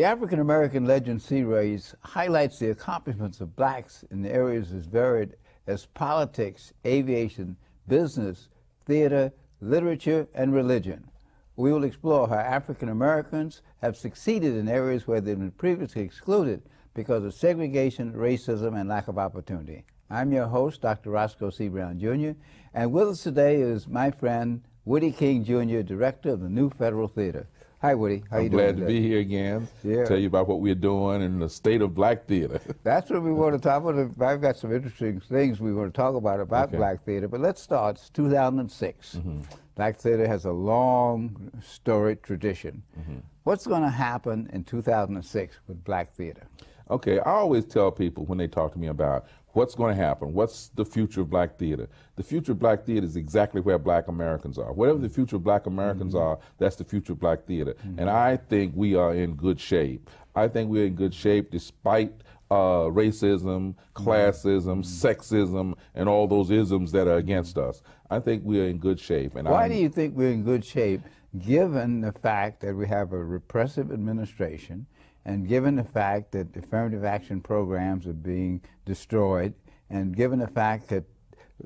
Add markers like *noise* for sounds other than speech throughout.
The African American legend Sea Rays highlights the accomplishments of blacks in areas as varied as politics, aviation, business, theater, literature, and religion. We will explore how African Americans have succeeded in areas where they've been previously excluded because of segregation, racism, and lack of opportunity. I'm your host, Dr. Roscoe C. Brown Jr., and with us today is my friend Woodie King Jr., director of the New Federal Theater. Hi, Woodie. How I'm you glad doing? to be here again. Yeah. Tell you about what we're doing in the state of black theater. *laughs* That's what we want to talk about. I've got some interesting things we want to talk about about Okay. black theater, but let's start. It's 2006. Mm-hmm. Black theater has a long, storied tradition. Mm-hmm. What's going to happen in 2006 with black theater? Okay, I always tell people when they talk to me about what's going to happen, what's the future of black theater. The future of black theater is exactly where black Americans are. Whatever the future of black Americans mm-hmm. are, that's the future of black theater. Mm-hmm. And I think we are in good shape. I think we're in good shape despite uh, racism, mm-hmm. classism, sexism, and all those isms that are against us. I think we are in good shape. And Why I'm- do you think we're in good shape, given the fact that we have a repressive administration, and given the fact that affirmative action programs are being destroyed, and given the fact that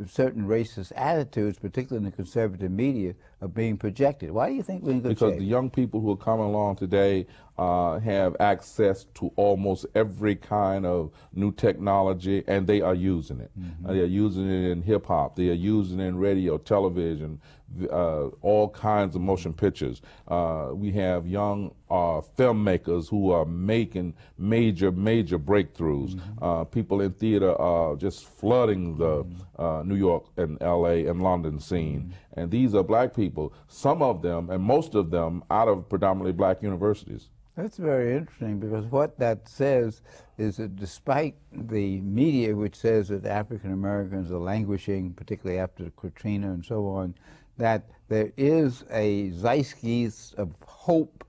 certain racist attitudes, particularly in the conservative media, are being projected? Why do you think we're in good because shape? the young people who are coming along today uh, have access to almost every kind of new technology and they are using it. Mm-hmm. Uh, they are using it in hip hop, they are using it in radio, television, uh, all kinds of motion pictures. Uh, we have young uh, filmmakers who are making major, major breakthroughs. Uh, people in theater are just flooding the uh, New York and LA and London scene. And these are black people, some of them, and most of them, out of predominantly black universities. That's very interesting because what that says is that despite the media, which says that African Americans are languishing, particularly after Katrina and so on, that there is a zeitgeist of hope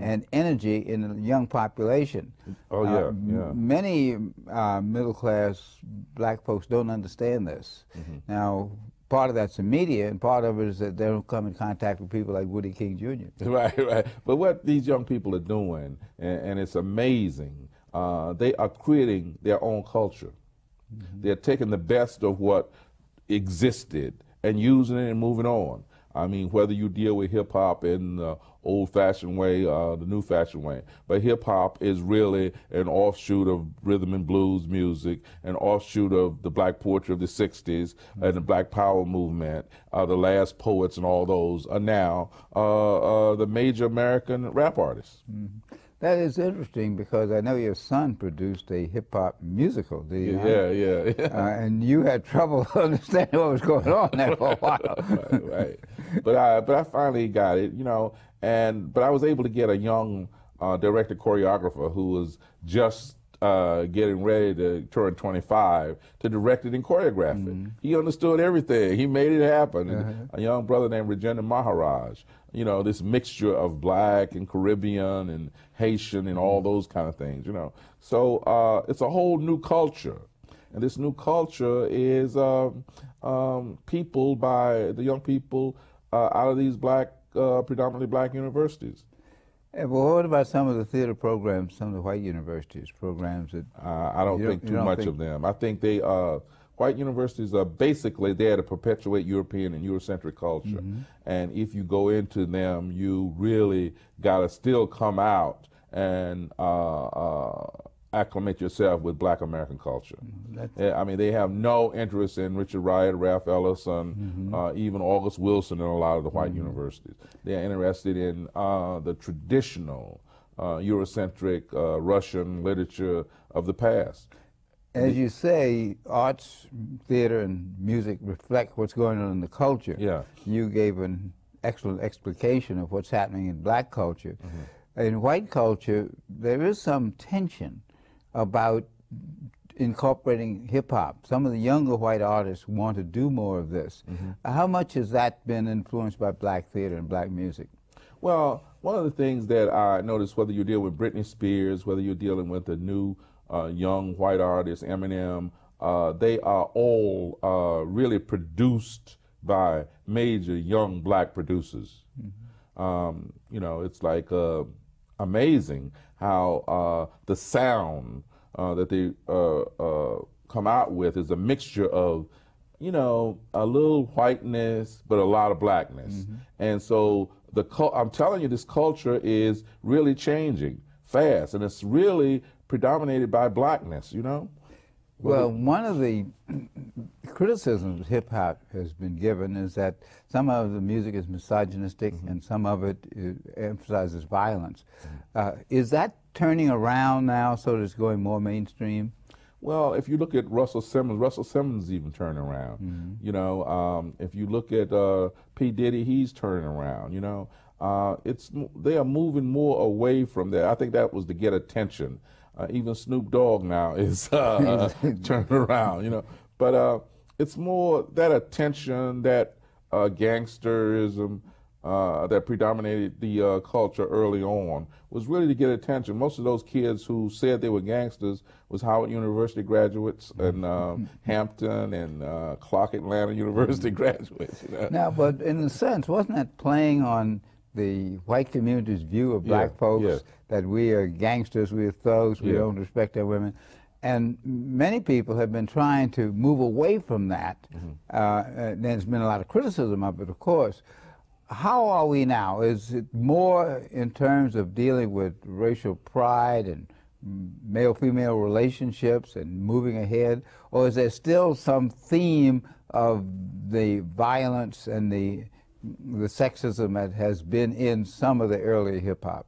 and energy in the young population. Oh, yeah, Uh, yeah. Many uh, middle class black folks don't understand this. Mm-hmm. Now, part of that's the media, and part of it is that they don't come in contact with people like Woodie King Jr. *laughs* Right, right. But what these young people are doing, and, and it's amazing, uh, they are creating their own culture. They're taking the best of what existed and using it and moving on. I mean, whether you deal with hip hop in the old fashioned way, uh, the new fashioned way, but hip hop is really an offshoot of rhythm and blues music, an offshoot of the black poetry of the 60s and the black power movement. Uh, the last poets and all those are now uh, uh, the major American rap artists. That is interesting because I know your son produced a hip hop musical, did he not? Yeah, yeah, yeah. Uh, and you had trouble *laughs* understanding what was going on there for a *laughs* while. right, right. But I, but I finally got it, you know, and but I was able to get a young uh, director choreographer who was just uh, getting ready to turn 25 to direct it and choreograph it. He understood everything. He made it happen. A young brother named Rajendra Maharaj. You know, this mixture of black and Caribbean and Haitian and all those kind of things. You know, so uh, it's a whole new culture. And this new culture is um, um, people by the young people uh, out of these black, uh, predominantly black universities. Yeah, well, what about some of the theater programs, some of the white universities programs that Uh, I don't think don't- too much think- of them. I think they uh, white universities are basically there to perpetuate European and Eurocentric culture. Mm-hmm. And if you go into them, you really got to still come out and uh, uh, acclimate yourself with Black American culture. Mm-hmm. I mean, they have no interest in Richard Wright, Ralph Ellison, Mm-hmm. uh, even August Wilson in a lot of the white universities. They're interested in uh, the traditional uh, Eurocentric uh, Russian literature of the past. As you say, arts, theater, and music reflect what's going on in the culture. Yeah. You gave an excellent explication of what's happening in black culture. Mm-hmm. In white culture, there is some tension about incorporating hip hop. Some of the younger white artists want to do more of this. Mm-hmm. How much has that been influenced by black theater and black music? Well, one of the things that I noticed, whether you deal with Britney Spears, whether you're dealing with a new uh, young white artists, Eminem, uh, they are all uh, really produced by major young black producers. Um, you know, it's like uh, amazing how uh, the sound uh, that they uh, uh, come out with is a mixture of, you know, a little whiteness but a lot of blackness, mm-hmm. and so the I'm telling you, this culture is really changing fast, and it's really predominated by blackness. You know. Well, one of the *clears throat* criticisms hip hop has been given is that some of the music is misogynistic mm-hmm. and some of it emphasizes violence. Mm-hmm. Uh, is that turning around now so that it's going more mainstream? Well, if you look at Russell Simmons, Russell Simmons even turning around. Mm-hmm. You know, um, if you look at uh, P Diddy, he's turning around. You know, uh, it's they are moving more away from that. I think that was to get attention. Uh, even Snoop Dogg now is *laughs* uh, *laughs* turning around, you know. But uh, it's more that attention, that uh, gangsterism uh, that predominated the uh, culture early on was really to get attention. Most of those kids who said they were gangsters was Howard University graduates and um, Hampton and Clark Atlanta University *laughs* graduates. You know? Now, but in a sense, wasn't that playing on the white community's view of black yeah, folks yeah. that we are gangsters, we are thugs, we yeah. don't respect our women. And many people have been trying to move away from that. Mm-hmm. Uh, there's been a lot of criticism of it, of course. How are we now? Is it more in terms of dealing with racial pride and male female relationships and moving ahead? Or is there still some theme of the violence and the the sexism that has been in some of the early hip hop?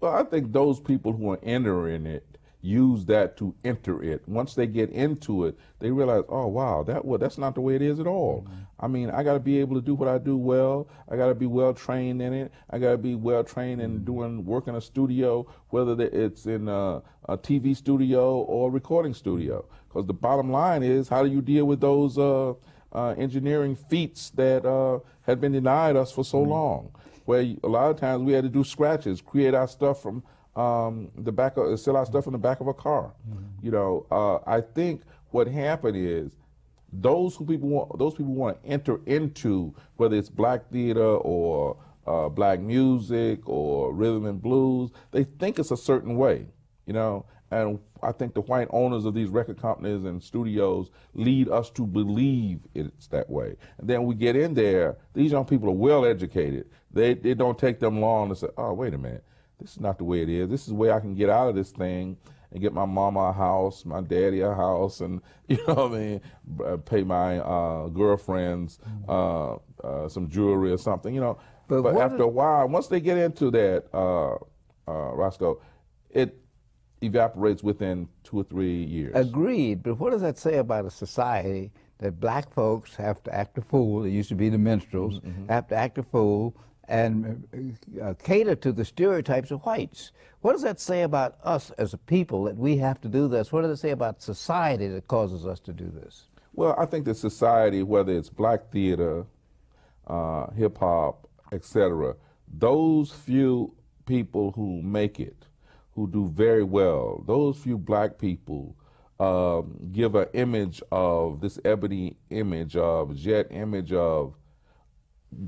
Well, I think those people who are entering it use that to enter it. Once they get into it, they realize, oh wow, that well, that's not the way it is at all. Mm-hmm. I mean, I got to be able to do what I do well. I got to be well trained in it. I got to be well trained in mm-hmm. doing work in a studio, whether it's in a, a TV studio or a recording studio. Because the bottom line is, how do you deal with those? Uh, uh, engineering feats that uh, had been denied us for so mm-hmm. long. Where a lot of times we had to do scratches, create our stuff from um, the back of, sell our stuff in the back of a car. Mm-hmm. You know, uh, I think what happened is those who people want, those people want to enter into whether it's black theater or uh, black music or rhythm and blues, they think it's a certain way. You know, and I think the white owners of these record companies and studios lead us to believe it's that way. And then we get in there, these young people are well educated. They, it don't take them long to say, oh, wait a minute, this is not the way it is. This is the way I can get out of this thing and get my mama a house, my daddy a house, and, *laughs* you know what I mean, uh, pay my uh, girlfriends uh, uh, some jewelry or something, you know. But, but after a while, once they get into that, uh, uh, Roscoe, it evaporates within two or three years. Agreed, but what does that say about a society that black folks have to act a fool? It used to be the minstrels mm-hmm. mm-hmm. have to act a fool and uh, cater to the stereotypes of whites. What does that say about us as a people that we have to do this? What does it say about society that causes us to do this? Well, I think that society, whether it's black theater, uh, hip hop, etc., those few people who make it who do very well. Those few black people um, give an image of this ebony image of jet image of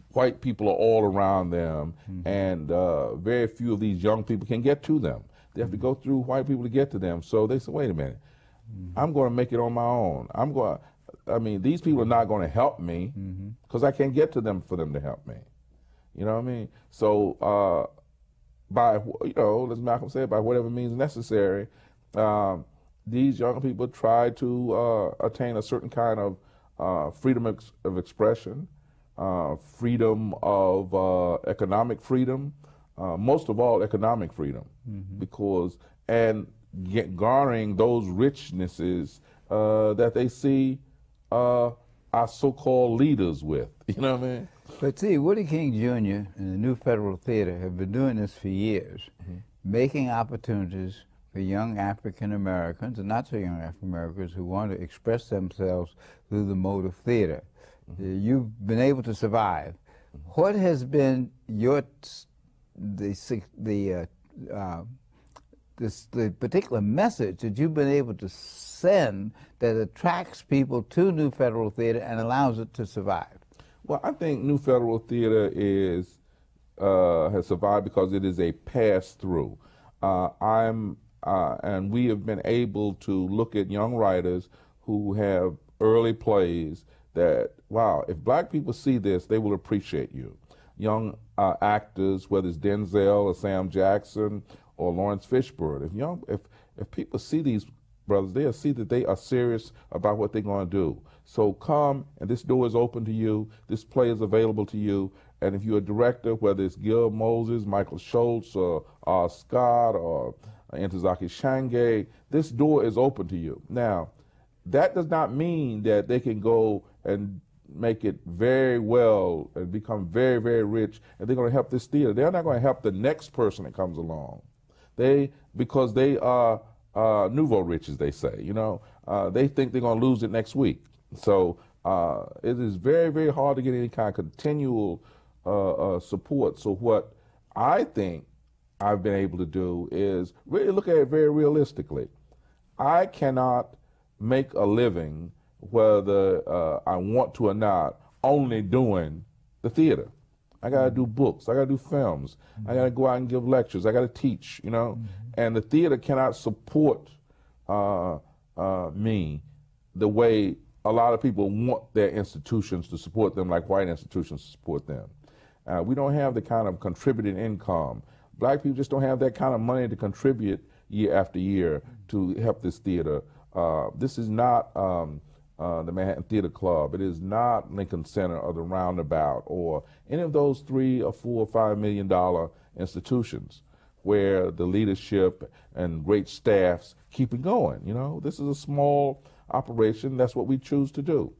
white people are all around them, mm-hmm. and uh, very few of these young people can get to them. They have to go through white people to get to them. So they say, wait a minute, mm-hmm. I'm going to make it on my own. I'm going. I mean, these people are not going to help me because mm-hmm. I can't get to them for them to help me. You know what I mean? So uh, by you know, as Malcolm said, by whatever means necessary, um, these young people try to uh, attain a certain kind of uh, freedom ex- of expression, uh, freedom of uh, economic freedom, uh, most of all economic freedom, mm-hmm. because and get, garnering those richnesses uh, that they see our so-called leaders with. *laughs* You know what I mean? But see, Woodie King Jr. and the New Federal Theater have been doing this for years, mm-hmm. making opportunities for young African Americans and not so young African Americans who want to express themselves through the mode of theater. Mm-hmm. Uh, you've been able to survive. Mm-hmm. What has been your the the uh, uh, this, the particular message that you've been able to send that attracts people to New Federal Theater and allows it to survive? Well, I think New Federal Theater is uh, has survived because it is a pass through. Uh, I'm uh, and we have been able to look at young writers who have early plays that wow, if black people see this, they will appreciate you. Young uh, actors, whether it's Denzel or Sam Jackson or Laurence Fishburne, if young if if people see these brothers, they'll see that they are serious about what they're going to do. So come, and this door is open to you. This play is available to you. And if you're a director, whether it's Gil Moses, Michael Schultz, or uh, Scott, or Ntozake Shange, this door is open to you. Now, that does not mean that they can go and make it very well and become very, very rich, and they're going to help this theater. They're not going to help the next person that comes along. They because they are uh, nouveau rich, as they say. You know, uh, they think they're going to lose it next week. So uh, it is very, very hard to get any kind of continual uh, uh, support. So what I think I've been able to do is really look at it very realistically. I cannot make a living, whether uh, I want to or not, only doing the theater. I got to do books. I got to do films. Mm-hmm. I got to go out and give lectures. I got to teach, you know. Mm-hmm. And the theater cannot support uh, uh, me the way a lot of people want their institutions to support them, like white institutions support them. Uh, we don't have the kind of contributing income. Black people just don't have that kind of money to contribute year after year to help this theater. Uh, this is not um, uh, the Manhattan Theater Club. It is not Lincoln Center or the Roundabout or any of those three or four or five million dollar institutions where the leadership and great staffs keep it going. You know, this is a small operation. That's what we choose to do.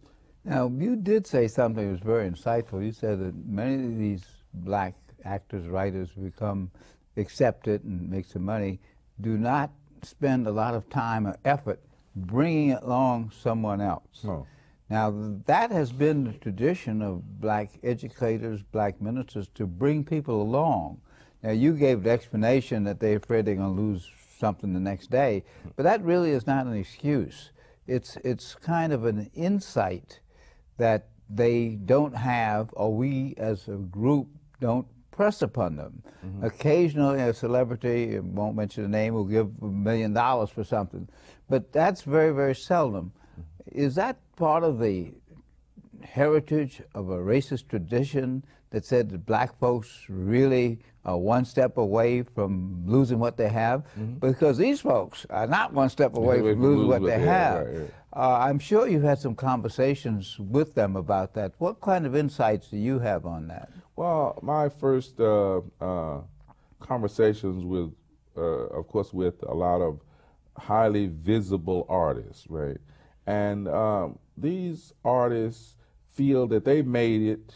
Now, you did say something that was very insightful. You said that many of these black actors, writers become accepted and make some money, do not spend a lot of time or effort bringing along someone else. No. Now, that has been the tradition of black educators, black ministers, to bring people along. Now, you gave the explanation that they're afraid they're going to lose something the next day, but that really is not an excuse. It's, it's kind of an insight that they don't have, or we as a group don't press upon them. Mm-hmm. Occasionally, a celebrity, won't mention the name, will give a million dollars for something, but that's very, very seldom. Mm-hmm. Is that part of the heritage of a racist tradition that said that black folks really are one step away from losing what they have? Mm-hmm. Because these folks are not one step away from losing what they have. Right, right. Uh, I'm sure you've had some conversations with them about that. What kind of insights do you have on that? Well, my first uh, uh, conversations with, uh, of course, with a lot of highly visible artists, right? And um, these artists feel that they made it,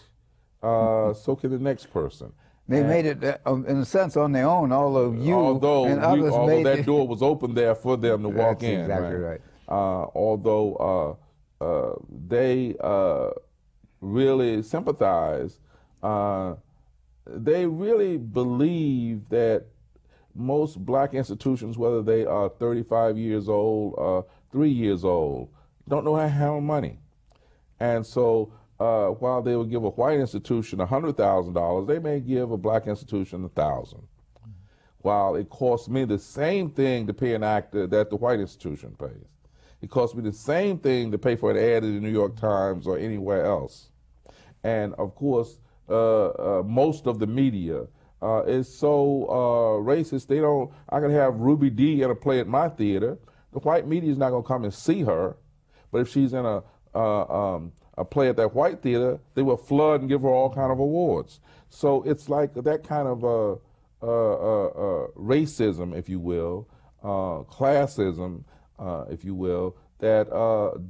uh, *laughs* so can the next person. They and made it, uh, in a sense, on their own. Although you although and others although made that it. door was open there for them to walk That's in. Exactly right. right. Uh, although uh, uh, they uh, really sympathize, they really believe that most black institutions, whether they are 35 years old or three years old, don't know how to handle money. And so uh, while they would give a white institution $100,000, they may give a black institution 1000 While it costs me the same thing to pay an actor that the white institution pays. It costs me the same thing to pay for an ad in the New York Times or anywhere else. And of course, uh, uh, most of the media uh, is so uh, racist. They don't. I can have Ruby Dee in a play at my theater. The white media is not going to come and see her, but if she's in a uh, um, a play at that white theater, they will flood and give her all kind of awards. So it's like that kind of uh, uh, uh, uh racism, if you will, uh, classism, if you will, that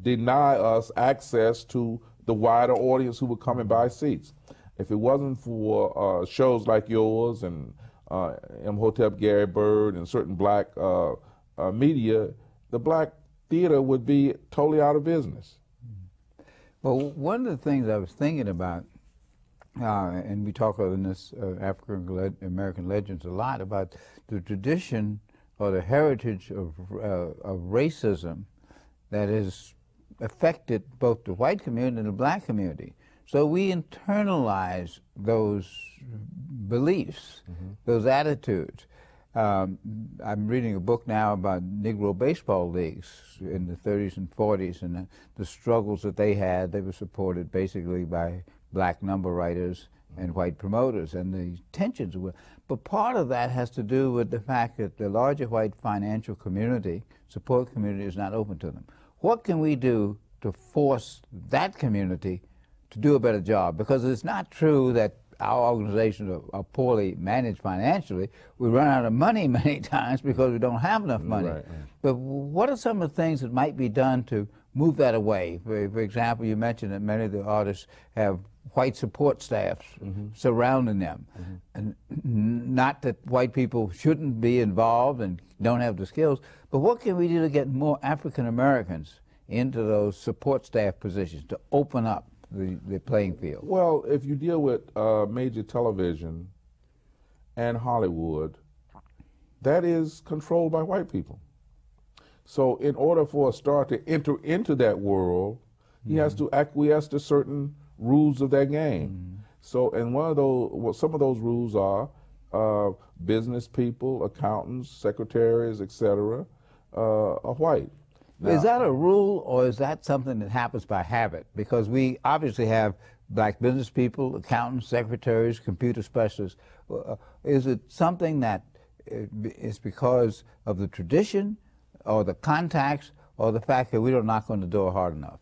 deny us access to the wider audience who would come and buy seats. If it wasn't for shows like yours and uh Hotep Gary Byrd and certain black media, the black theater would be totally out of business. Well, one of the things I was thinking about, uh, and we talk in this uh, African American legends a lot about the tradition or the heritage of, uh, of racism that has affected both the white community and the black community. So we internalize those beliefs, mm-hmm. those attitudes. Um, I'm reading a book now about Negro baseball leagues in the 30s and 40s and the, struggles that they had. They were supported basically by black number writers and white promoters and the tensions were. But part of that has to do with the fact that the larger white financial community, support community, is not open to them. What can we do to force that community to do a better job? Because it's not true that our organizations are, are, poorly managed financially. We run out of money *laughs* many times because we don't have enough money. Right, right. But what are some of the things that might be done to move that away? For, for example, you mentioned that many of the artists have white support staffs mm-hmm. surrounding them. Mm-hmm. And not that white people shouldn't be involved and don't have the skills, but what can we do to get more African Americans into those support staff positions to open up the, the playing field? Well, if you deal with uh, major television and Hollywood, that is controlled by white people. So, in order for a star to enter into that world, he mm-hmm. has to acquiesce to certain rules of that game. Mm-hmm. So, and one of those, well, some of those rules are uh, business people, accountants, secretaries, etc., uh, are white. Now, is that a rule or is that something that happens by habit? Because we obviously have black business people, accountants, secretaries, computer specialists. Uh, is it something that is because of the tradition or the contacts or the fact that we don't knock on the door hard enough?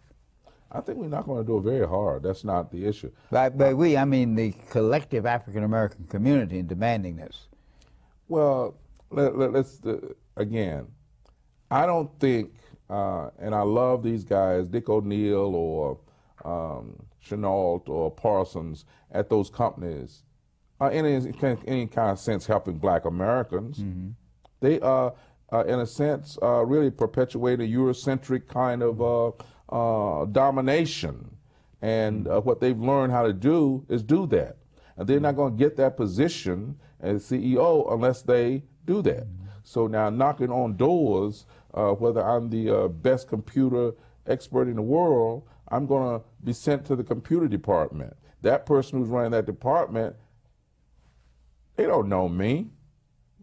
I think we're not going to do it very hard. That's not the issue. By, by we, I mean the collective African American community in demanding this. Well, let, us let, uh, again, I don't think uh, and I love these guys, Dick O'Neal or um, Chenault or Parsons at those companies, uh, in any, any kind of sense helping black Americans. Mm-hmm. They are, uh, in a sense, uh, really perpetuate a Eurocentric kind of uh, uh, domination. And uh, what they've learned how to do is do that. And they're not going to get that position as CEO unless they do that. Mm-hmm. So now knocking on doors uh, whether I'm the uh, best computer expert in the world, I'm going to be sent to the computer department. That person who's running that department, they don't know me.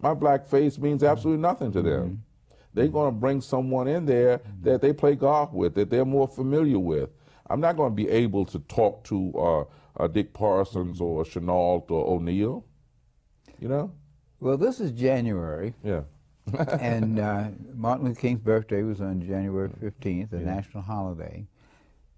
My black face means absolutely nothing to them. Mm-hmm. They're going to bring someone in there that they play golf with, that they're more familiar with. I'm not going to be able to talk to uh, uh, Dick Parsons or Chenault or O'Neal. You know? Well, this is January. Yeah. And uh, Martin Luther King's birthday was on January 15th, a yeah. national holiday.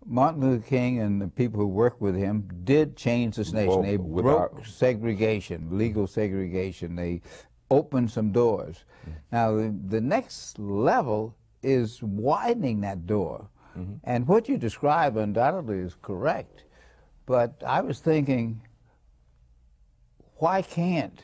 Martin Luther King and the people who worked with him did change this nation. Well, they broke segregation, legal segregation. They opened some doors. Mm-hmm. Now, the, the, next level is widening that door. Mm-hmm. And what you describe undoubtedly is correct. But I was thinking, why can't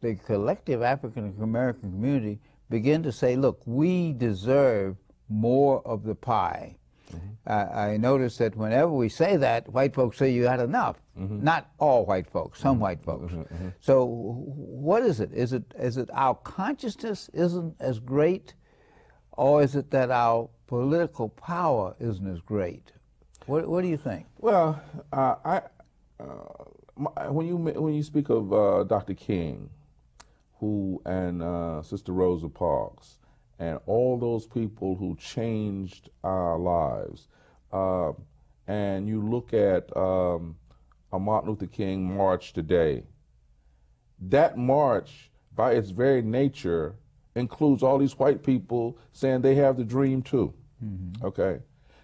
the collective African American community begin to say, look, we deserve more of the pie. Mm-hmm. Uh, I notice that whenever we say that, white folks say you had enough. Mm-hmm. Not all white folks, some mm-hmm. white folks. Mm-hmm. Mm-hmm. So, what is it? Is it is it our consciousness isn't as great, or is it that our political power isn't as great? What, what do you think? Well, uh, I uh, when you when you speak of uh, Dr. King, who and uh, Sister Rosa Parks and all those people who changed our lives. Uh, and you look at um, a Martin Luther King march today. That march, by its very nature, includes all these white people saying they have the dream too. Mm-hmm. Okay.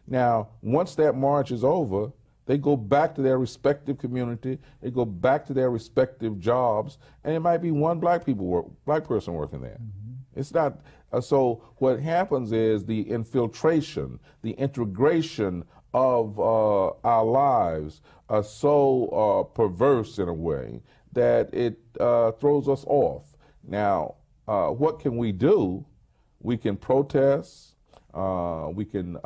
Now, once that march is over, they go back to their respective community. They go back to their respective jobs, and it might be one black people work, black person working there. Mm-hmm. It's not. Uh, so what happens is the infiltration, the integration of uh, our lives are so uh, perverse in a way that it uh, throws us off. Now, uh, what can we do? We can protest. Uh, we can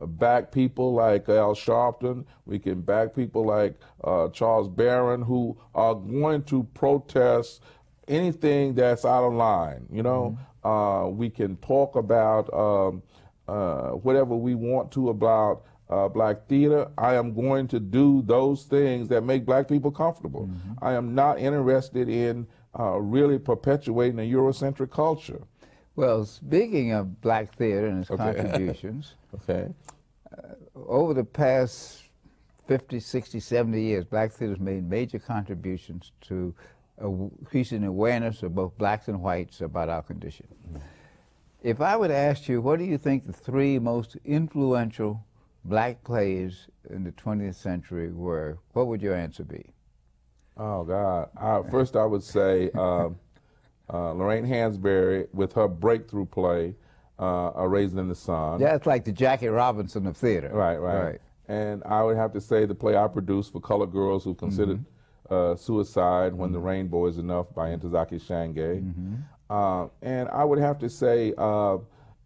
back people like Al Sharpton. We can back people like uh, Charles Barron who are going to protest anything that's out of line. You know, mm-hmm. uh, we can talk about um, uh, whatever we want to about uh, black theater, I am going to do those things that make black people comfortable. Mm-hmm. I am not interested in uh, really perpetuating a Eurocentric culture. Well, speaking of black theater and its okay. *laughs* contributions, okay. Uh, over the past 50, 60, 70 years, black theater has made major contributions to increasing awareness of both blacks and whites about our condition. Mm-hmm. If I would ask you, what do you think the three most influential black plays in the 20th century were, what would your answer be? Oh, God. I, first, I would say um, uh, Lorraine Hansberry with her breakthrough play, uh, A Raisin in the Sun. Yeah, it's like the Jackie Robinson of theater. Right, right, right. And I would have to say the play I produced for colored girls who considered mm-hmm. uh, suicide when mm-hmm. the rainbow is enough by Ntozake Shange. Mm-hmm. Uh, and I would have to say uh,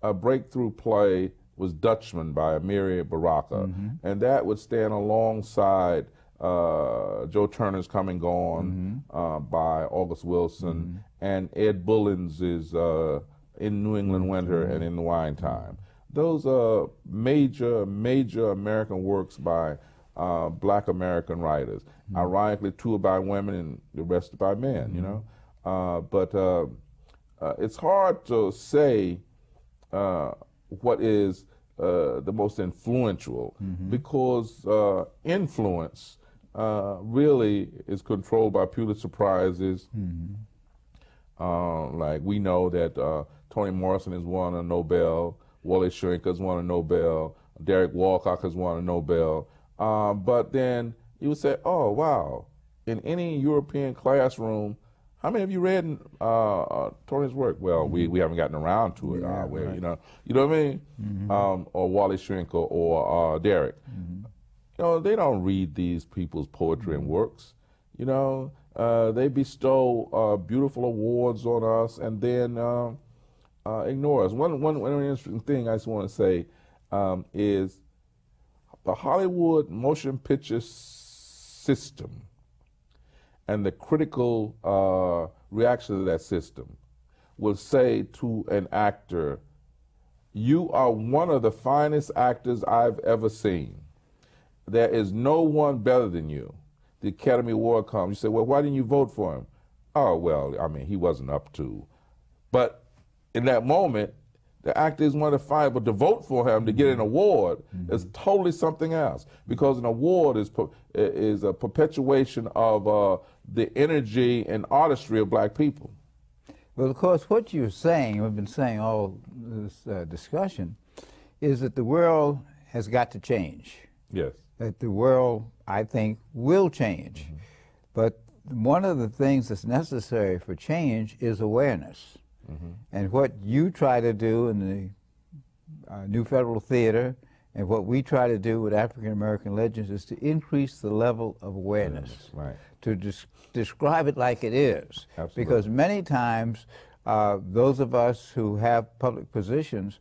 a breakthrough play was Dutchman by Amiri Baraka, mm-hmm. and that would stand alongside uh, Joe Turner's Come and Gone mm-hmm. uh, by August Wilson, mm-hmm. and Ed Bullins is uh, In New England Winter and In the Wine Time. Those are major, major American works by uh, black American writers. Mm-hmm. Ironically, two are by women and the rest are by men, you know. Uh, but uh, it's hard to say what is uh, the most influential mm-hmm. because uh, influence uh, really is controlled by Pulitzer Prizes. Mm-hmm. Uh, like we know that uh, Toni Morrison has won a Nobel, Wole Soyinka has won a Nobel, Derek Walcott has won a Nobel. but then you would say, oh, wow, in any European classroom, how many of you read uh, uh, Tony's work? Well, mm-hmm. we, we haven't gotten around to it. Yeah, uh, where, right. You know, you know what I mean? Mm-hmm. Um, or Wole Soyinka or uh, Derek. Mm-hmm. You know, they don't read these people's poetry and mm-hmm. works. You know, uh, they bestow uh, beautiful awards on us and then ignore us. One, one, one interesting thing I just want to say um, is the Hollywood motion picture system and the critical uh, reaction to that system will say to an actor, You are one of the finest actors I've ever seen. There is no one better than you. The Academy Award comes. You say, Well, why didn't you vote for him? Oh, well, I mean, he wasn't up to. But in that moment, the actor is one of the five, but to vote for him to get an award mm-hmm. is totally something else because an award is is a perpetuation of uh, the energy and artistry of black people. Well, of course, what you're saying, we've been saying all this uh, discussion, is that the world has got to change. Yes. That the world, I think, will change. Mm-hmm. But one of the things that's necessary for change is awareness. Mm-hmm. And what you try to do in the uh, New Federal Theater and what we try to do with African American legends is to increase the level of awareness. Yes, right. To des- describe it like it is. Absolutely. Because many times, uh, those of us who have public positions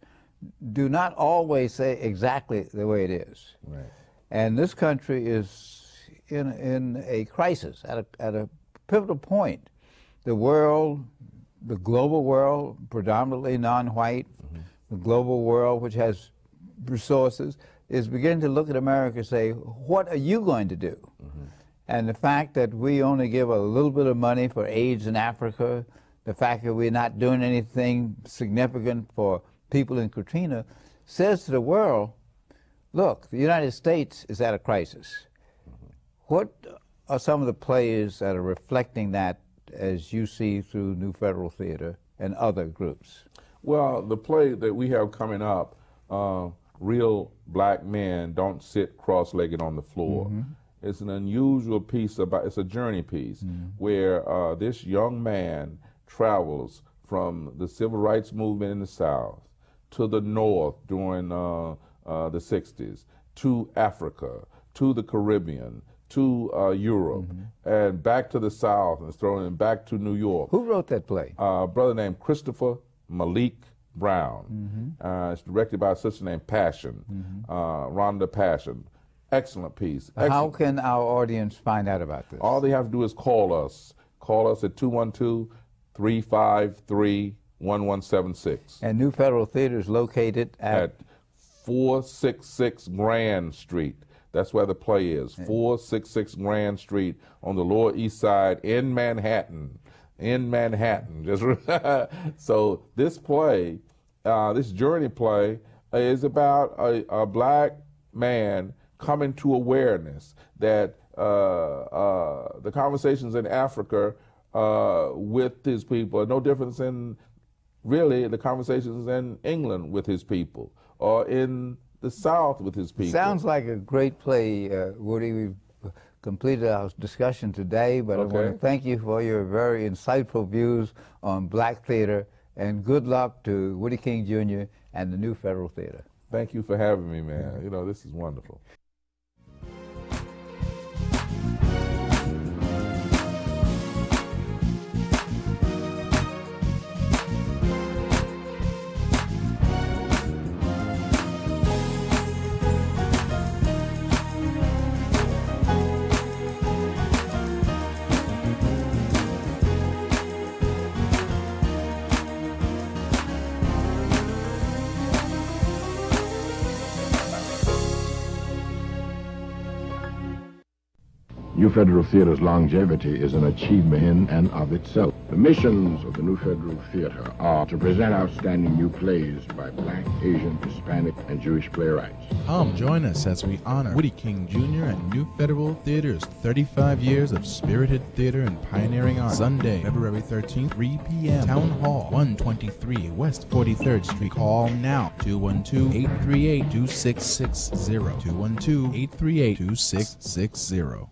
do not always say exactly the way it is. Right. And this country is in, in a crisis, at a, at a pivotal point. The world the global world, predominantly non-white, mm-hmm. the global world which has resources, is beginning to look at America and say, what are you going to do? Mm-hmm. And the fact that we only give a little bit of money for AIDS in Africa, the fact that we're not doing anything significant for people in Katrina, says to the world, look, the United States is at a crisis. Mm-hmm. What are some of the players that are reflecting that as you see through New Federal Theater and other groups? Well, the play that we have coming up, uh, Real Black Men Don't Sit Cross Legged on the Floor. Mm-hmm. It's an unusual piece about, it's a journey piece mm-hmm. where uh, this young man travels from the civil rights movement in the South to the North during uh, uh the 60s, to Africa, to the Caribbean, to uh, Europe mm-hmm. and back to the South and thrown in back to New York. Who wrote that play? Uh, a brother named Christopher Malik Brown. Mm-hmm. Uh, it's directed by a sister named Passion, mm-hmm. Uh, Rhonda Passion. Excellent piece. Excellent. How can our audience find out about this? All they have to do is call us. Call us at 212 353 1176. And New Federal Theater is located at, at 466 Grand Street. That's where the play is. 466 Grand Street on the Lower East Side in Manhattan. In Manhattan. *laughs* Just so this play, uh, this journey play, is about a, a black man coming to awareness that uh, uh, the conversations in Africa uh, with his people are no different than really the conversations in England with his people or in the South with his people. Sounds like a great play, uh, Woodie. We've completed our discussion today, but okay. I want to thank you for your very insightful views on black theater, and good luck to Woodie King Jr. and the New Federal Theater. Thank you for having me, man. You know, this is wonderful. New Federal Theater's longevity is an achievement in and of itself. The missions of the New Federal Theater are to present outstanding new plays by black, Asian, Hispanic, and Jewish playwrights. Come join us as we honor Woodie King Jr. and New Federal Theater's 35 years of spirited theater and pioneering art. Sunday, February 13th, 3 p.m. Town Hall, 123 West 43rd Street. Call now, 212-838-2660. 212-838-2660.